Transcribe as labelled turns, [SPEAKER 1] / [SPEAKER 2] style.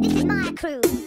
[SPEAKER 1] This is my crew.